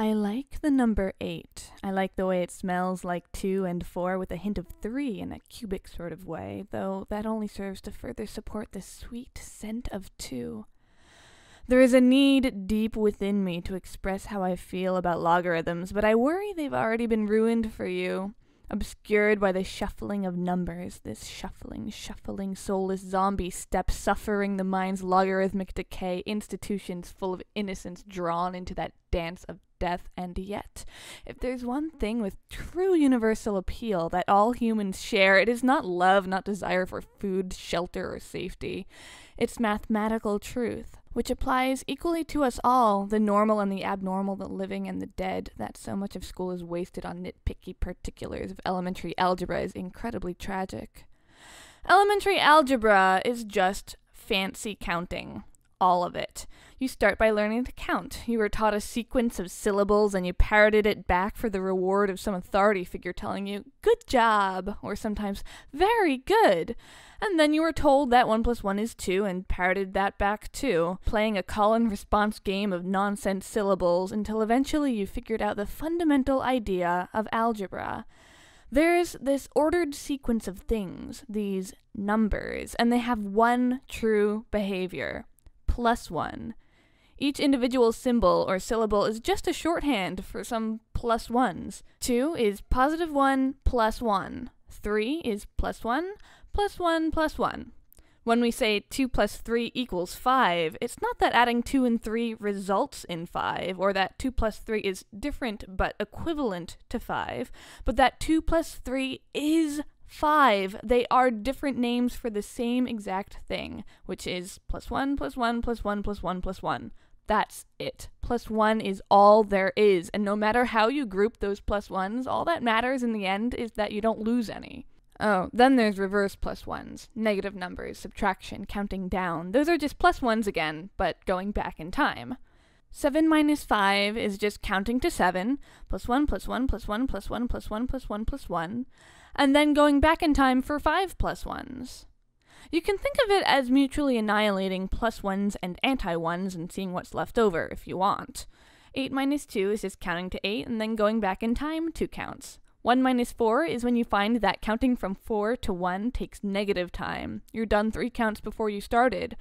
I like the number 8. I like the way it smells like 2 and 4 with a hint of 3 in a cubic sort of way, though that only serves to further support the sweet scent of 2. There is a need deep within me to express how I feel about logarithms, but I worry they've already been ruined for you obscured by the shuffling of numbers, this shuffling, shuffling, soulless zombie step suffering the mind's logarithmic decay, institutions full of innocence drawn into that dance of death. And yet, if there's one thing with true universal appeal that all humans share, it is not love, not desire for food, shelter, or safety. It's mathematical truth which applies equally to us all the normal and the abnormal, the living and the dead. That so much of school is wasted on nitpicky particulars of elementary algebra is incredibly tragic. Elementary algebra is just fancy counting. All of it. You start by learning to count. You were taught a sequence of syllables and you parroted it back for the reward of some authority figure telling you, good job, or sometimes, very good. And then you were told that 1 plus 1 is 2 and parroted that back too, playing a call and response game of nonsense syllables until eventually you figured out the fundamental idea of algebra. There's this ordered sequence of things, these numbers, and they have one true behavior plus 1. Each individual symbol or syllable is just a shorthand for some plus ones. 2 is positive 1 plus 1. 3 is plus 1 plus 1 plus 1. When we say 2 plus 3 equals 5, it's not that adding 2 and 3 results in 5, or that 2 plus 3 is different but equivalent to 5, but that 2 plus 3 is 5. They are different names for the same exact thing, which is plus 1 plus 1 plus 1 plus 1 plus 1. That's it. Plus 1 is all there is, and no matter how you group those 1s, all that matters in the end is that you don't lose any. Oh, then there's reverse plus ones, negative numbers, subtraction, counting down. Those are just plus ones again, but going back in time. 7 minus 5 is just counting to 7, plus 1 plus 1 plus 1 plus 1 plus 1 plus 1 plus 1, and then going back in time for 5 plus 1s. You can think of it as mutually annihilating 1s and anti 1s and seeing what's left over if you want. 8 minus 2 is just counting to 8 and then going back in time two counts. 1 minus 4 is when you find that counting from 4 to 1 takes negative time. You're done three counts before you started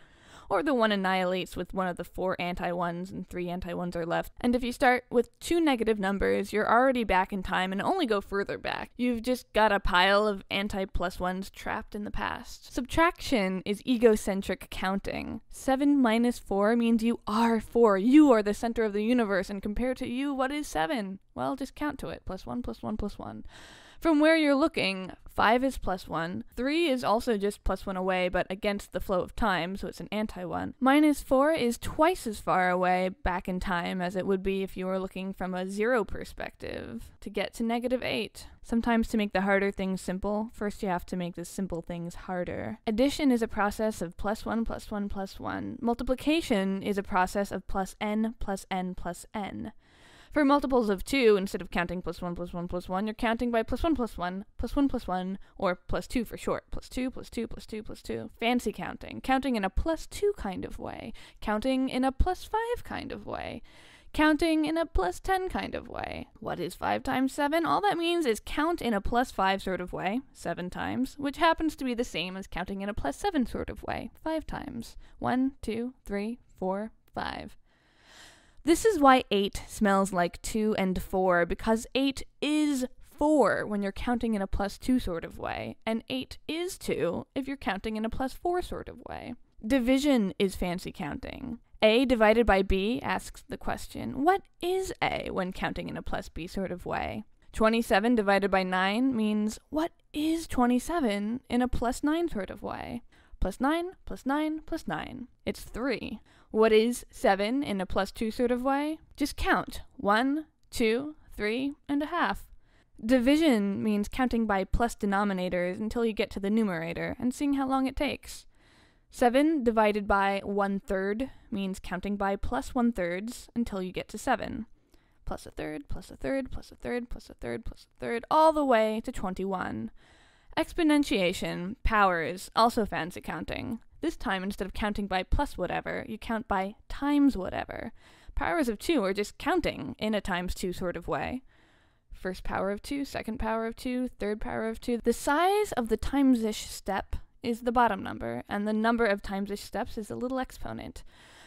or the one annihilates with one of the four anti ones and three anti ones are left. And if you start with two negative numbers, you're already back in time and only go further back. You've just got a pile of anti plus ones trapped in the past. Subtraction is egocentric counting. 7 minus 4 means you are 4. You are the center of the universe, and compared to you, what is 7? Well, just count to it. Plus 1, plus 1, plus 1. From where you're looking, 5 is plus 1. 3 is also just plus 1 away, but against the flow of time, so it's an anti 1. Minus 4 is twice as far away back in time as it would be if you were looking from a zero perspective to get to negative 8. Sometimes to make the harder things simple, first you have to make the simple things harder. Addition is a process of plus 1 plus 1 plus 1. Multiplication is a process of plus n plus n plus n. For multiples of 2, instead of counting plus 1 plus 1 plus 1, you're counting by plus 1 plus 1, plus 1 plus 1, or plus 2 for short. Plus 2, plus 2, plus 2, plus 2. Fancy counting. Counting in a plus 2 kind of way. Counting in a plus 5 kind of way. Counting in a plus 10 kind of way. What is 5 times 7? All that means is count in a plus 5 sort of way, 7 times, which happens to be the same as counting in a plus 7 sort of way, 5 times. 1, 2, 3, 4, 5. This is why 8 smells like 2 and 4, because 8 is 4 when you're counting in a plus 2 sort of way, and 8 is 2 if you're counting in a plus 4 sort of way. Division is fancy counting. A divided by B asks the question, what is A when counting in a plus B sort of way? 27 divided by 9 means, what is 27 in a plus 9 sort of way? Plus 9, plus 9, plus 9. It's 3. What is 7 in a plus 2 sort of way? Just count. One, two, three, and a half. Division means counting by plus denominators until you get to the numerator and seeing how long it takes. 7 divided by 1 third means counting by plus 1 thirds until you get to 7. Plus a third, plus a third, plus a third, plus a third, plus a third, all the way to 21. Exponentiation, powers, also fancy counting. This time, instead of counting by plus whatever, you count by times whatever. Powers of 2 are just counting in a times 2 sort of way. First power of 2, second power of 2, third power of 2. The size of the times-ish step is the bottom number, and the number of times-ish steps is a little exponent.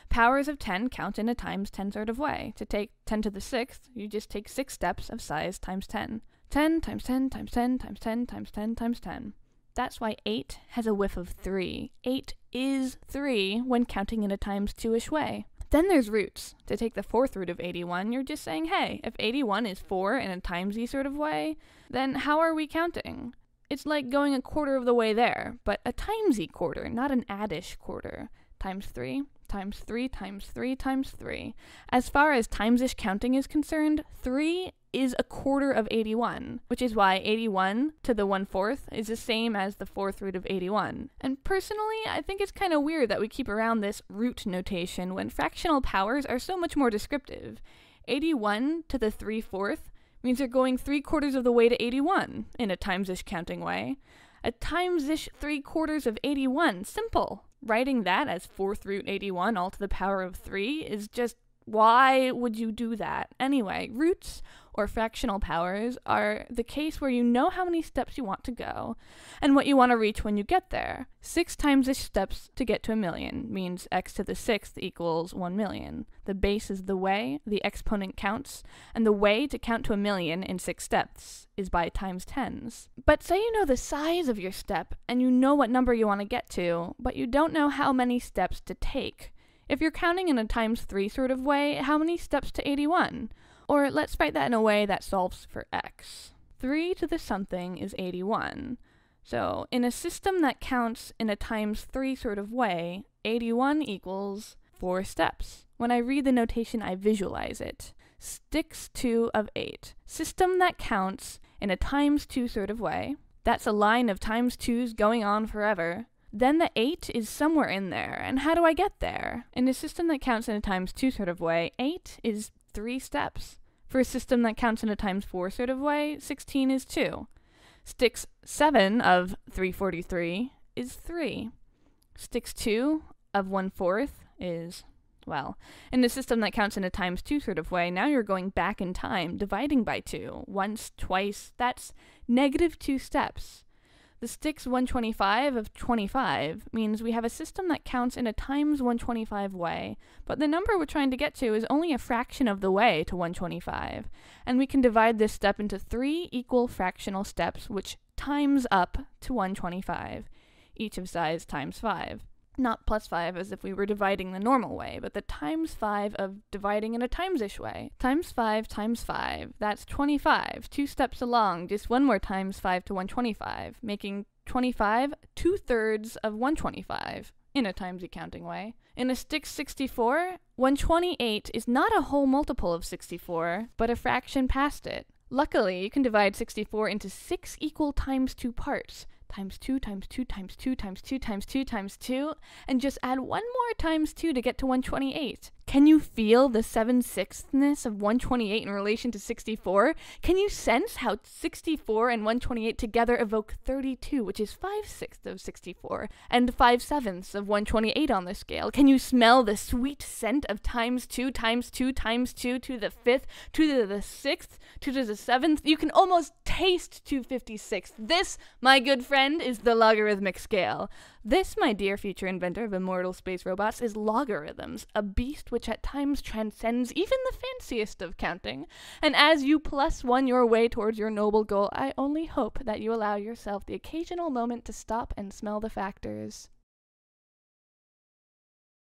Powers of 10 count in a times 10 sort of way. To take 10 to the sixth, you just take 6 steps of size times 10. 10 times 10 times 10 times 10 times 10 times 10. That's why 8 has a whiff of 3. 8 is 3 when counting in a times 2-ish way. Then there's roots. To take the fourth root of 81, you're just saying, hey, if 81 is 4 in a timesy sort of way, then how are we counting? It's like going a quarter of the way there, but a timesy quarter, not an addish quarter. Times 3, times 3, times 3, times 3. As far as timesish counting is concerned, 3 is a quarter of 81, which is why 81 to the 1 fourth is the same as the fourth root of 81. And personally, I think it's kind of weird that we keep around this root notation when fractional powers are so much more descriptive. 81 to the 3 fourth means you're going 3 quarters of the way to 81 in a timesish counting way. A timesish 3 quarters of 81, simple. Writing that as fourth root 81 all to the power of 3 is just why would you do that? Anyway, roots or fractional powers are the case where you know how many steps you want to go and what you want to reach when you get there. Six times ish steps to get to a million means x to the sixth equals one million. The base is the way, the exponent counts, and the way to count to a million in six steps is by times tens. But say you know the size of your step and you know what number you want to get to, but you don't know how many steps to take. If you're counting in a times 3 sort of way, how many steps to 81? Or let's write that in a way that solves for x. 3 to the something is 81. So in a system that counts in a times 3 sort of way, 81 equals 4 steps. When I read the notation, I visualize it. Sticks 2 of 8. System that counts in a times 2 sort of way. That's a line of times 2's going on forever. Then the 8 is somewhere in there, and how do I get there? In a system that counts in a times 2 sort of way, 8 is 3 steps. For a system that counts in a times 4 sort of way, 16 is 2. Sticks 7 of 343 is 3. Sticks 2 of 1 fourth is, well, in a system that counts in a times 2 sort of way, now you're going back in time, dividing by 2. Once, twice, that's negative 2 steps. The sticks 125 of 25 means we have a system that counts in a times 125 way, but the number we're trying to get to is only a fraction of the way to 125. And we can divide this step into three equal fractional steps, which times up to 125, each of size times 5 not plus 5 as if we were dividing the normal way, but the times 5 of dividing in a times-ish way. Times 5 times 5, that's 25. Two steps along, just one more times 5 to 125, making 25 two-thirds of 125 in a timesy counting way. In a stick 64, 128 is not a whole multiple of 64, but a fraction past it. Luckily, you can divide 64 into six equal times two parts, times 2 times 2 times 2 times 2 times 2 times 2 and just add one more times 2 to get to 128. Can you feel the 7 sixthness of 128 in relation to 64? Can you sense how 64 and 128 together evoke 32, which is 5 sixths of 64, and 5 sevenths of 128 on the scale? Can you smell the sweet scent of times 2 times 2 times 2 to the 5th, to the 6th, to the 7th? You can almost taste 256. This, my good friend, is the logarithmic scale. This, my dear future inventor of immortal space robots, is logarithms, a beast which at times transcends even the fanciest of counting. And as you plus one your way towards your noble goal, I only hope that you allow yourself the occasional moment to stop and smell the factors.